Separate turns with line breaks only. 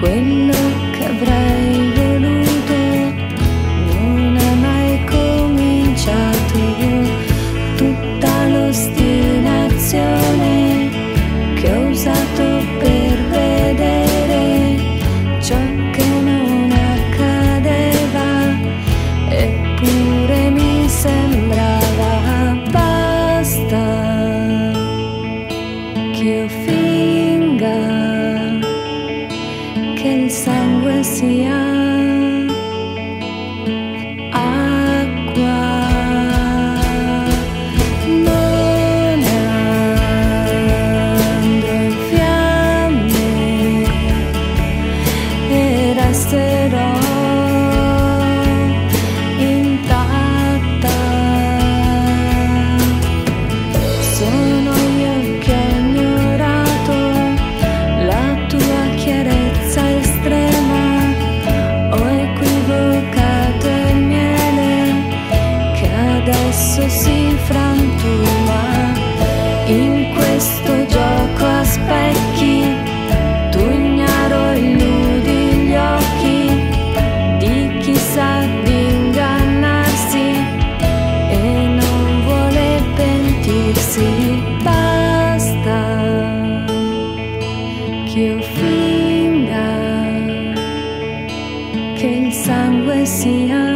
归。gracia. adesso si frantuma in questo gioco a specchi, tu ignaro illudi gli occhi di chi sa di ingannarsi e non vuole pentirsi. Basta che io finga che il sangue sia